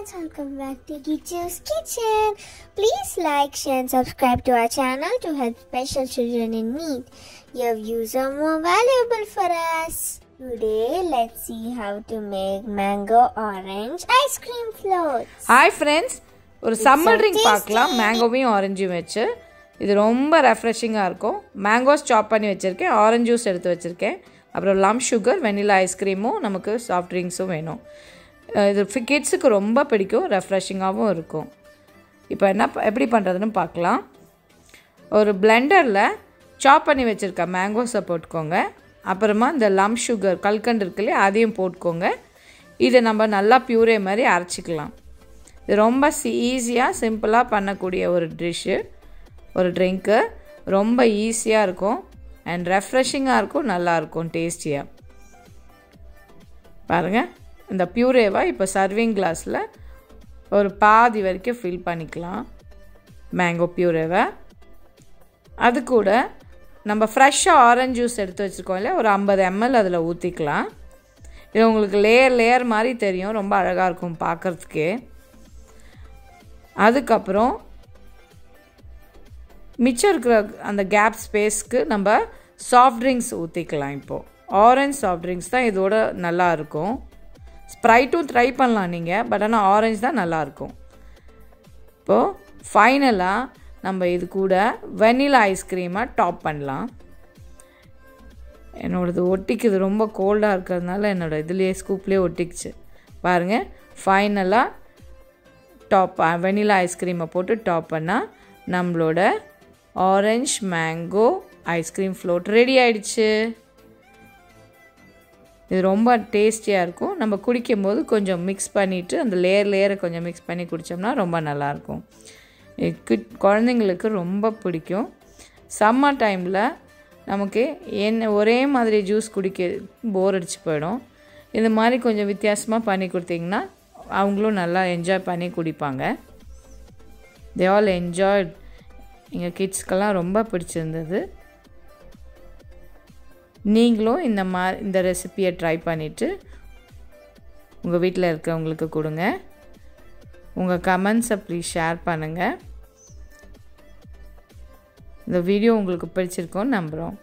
friends, welcome back to Gichu's Kitchen. Please like, share, and subscribe to our channel to help special children in need. Your views are more valuable for us. Today, let's see how to make mango orange ice cream floats. Hi friends ஒரு summer so drink tasty. பார்க்கலாம் மேங்கோவையும் ஆரஞ்சும் வச்சு இது ரொம்ப ரெஃப்ரெஷிங்காக இருக்கும் mangoes சாப் பண்ணி வச்சுருக்கேன் ஆரஞ்ச் ஜூஸ் எடுத்து வச்சுருக்கேன் அப்புறம் லம் சுகர் வெனிலா ஐஸ்கிரீமும் நமக்கு சாஃப்ட் ட்ரிங்க்ஸும் வேணும் அஹ் இது கிட்ஸுக்கு ரொம்ப பிடிக்கும் ரெஃப்ரெஷிங்காகவும் இருக்கும். இப்போ என்ன ப- எப்படி பண்ணுறதுன்னு பார்க்கலாம். ஒரு பிளெண்டரில் சாப் பண்ணி வச்சுருக்க மேங்கோஸை போட்டுக்கோங்க. அப்புறமா இந்த லம் சுகர் கல்கண்டு இருக்கு இல்லையா அதையும் போட்டுக்கோங்க. இதை நம்ம நல்லா பியூரே மாதிரி அரைச்சிக்கலாம். இது ரொம்ப ஈஸியாக சிம்பிளாக பண்ணக்கூடிய ஒரு டிஷ்ஷு ஒரு ட்ரிங்க்கு ரொம்ப ஈஸியாக இருக்கும். அண்ட் ரெஃப்ரெஷிங்காக இருக்கும் நல்லாயிருக்கும் டேஸ்டியாக பாருங்கள் இந்த பியூரேவை இப்போ சர்விங் கிளாஸில் ஒரு பாதி வரைக்கும் ஃபில் பண்ணிக்கலாம். மேங்கோ பியூரேவை அது கூட நம்ம ஃப்ரெஷ்ஷாக ஆரஞ்சு ஜூஸ் எடுத்து வச்சுருக்கோம் ஒரு ஐம்பது எம்எல் அதில் ஊற்றிக்கலாம் இது உங்களுக்கு லேயர் லேயர் மாதிரி தெரியும். ரொம்ப அழகாக இருக்கும் பார்க்குறதுக்கே அதுக்கப்புறம் மிச்சம் இருக்கிற அந்த கேப் ஸ்பேஸ்க்கு நம்ம சாஃப்ட் ட்ரிங்க்ஸ் ஊற்றிக்கலாம் இப்போது ஆரஞ்ச் சாஃப்ட் ட்ரிங்க்ஸ் தான் இதோட நல்லா இருக்கும். ஸ்ப்ரைட்டும் ட்ரை பண்ணலாம் நீங்கள் பட் ஆனால் ஆரஞ்ச் தான் நல்லாயிருக்கும் இப்போது ஃபைனலாக நம்ம இது கூட வெனிலா ஐஸ்கிரீமை டாப் பண்ணலாம். என்னோடது ஒட்டிக்குது ரொம்ப கோல்டாக இருக்கிறதுனால என்னோட இதுலேயே ஸ்கூப்லேயே ஒட்டிக்குச்சு. பாருங்கள் ஃபைனலாக டாப் வெனிலா ஐஸ்கிரீமை போட்டு டாப் பண்ணால் நம்மளோட orange mango ice cream float ready ஆயிடுச்சு. இது ரொம்ப டேஸ்டியாக இருக்கும். நம்ம குடிக்கும்போது கொஞ்சம் மிக்ஸ் பண்ணிவிட்டு அந்த லேயர் லேயரை கொஞ்சம் மிக்ஸ் பண்ணி குடித்தோம்னா ரொம்ப நல்லாயிருக்கும். கிட் குழந்தைங்களுக்கு ரொம்ப பிடிக்கும். சம்மர் டைமில் நமக்கு என்ன ஒரே மாதிரி ஜூஸ் குடிக்க போர் அடிச்சு போயிடும். இந்த மாதிரி கொஞ்சம் வித்தியாசமாக பண்ணி கொடுத்தீங்கன்னா அவங்களும் நல்லா என்ஜாய் பண்ணி குடிப்பாங்க. தே ஆல் என்ஜாய் எங்கள் கிட்ஸ்க்கெல்லாம் ரொம்ப பிடிச்சிருந்தது. நீங்களும் இந்த மா இந்த ரெசிப்பியை ட்ரை பண்ணிவிட்டு உங்கள் வீட்டில் இருக்கவங்களுக்கு கொடுங்க. உங்கள் கமெண்ட்ஸை ப்ளீஸ் ஷேர் பண்ணுங்கள் இந்த வீடியோ உங்களுக்கு பிடிச்சிருக்கோன்னு நம்புகிறோம்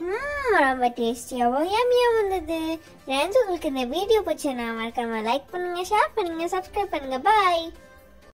ரொம்ப டேஸ்டியாகவும் யம்மியாகவும் வந்தது ஃப்ரெண்ட்ஸ் உங்களுக்கு இந்த வீடியோ பிடிச்சா மறக்காம லைக் பண்ணுங்க ஷேர் பண்ணுங்க சப்ஸ்கிரைப் பண்ணுங்க. பாய்